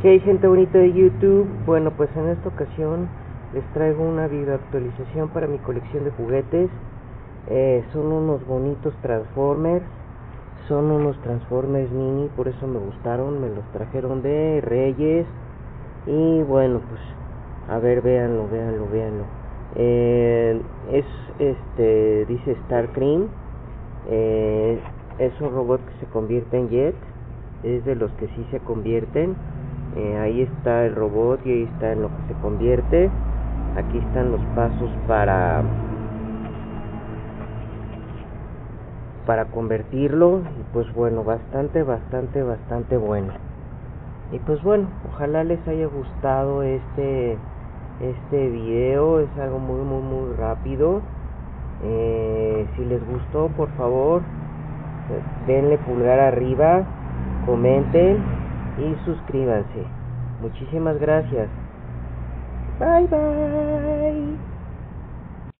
¿Qué hay gente bonita de YouTube? Bueno, pues en esta ocasión les traigo una video actualización para mi colección de juguetes. Eh, son unos bonitos Transformers. Son unos Transformers mini, por eso me gustaron. Me los trajeron de Reyes. Y bueno, pues a ver, véanlo, véanlo, véanlo. Eh, es este, dice Star Cream. Eh, es un robot que se convierte en jet. Es de los que sí se convierten. Eh, ahí está el robot y ahí está en lo que se convierte. Aquí están los pasos para para convertirlo. Y pues bueno bastante bastante bastante bueno. Y pues bueno ojalá les haya gustado este este video. Es algo muy muy muy rápido. Eh, si les gustó por favor denle pulgar arriba comenten y suscríbanse. Muchísimas gracias. Bye bye.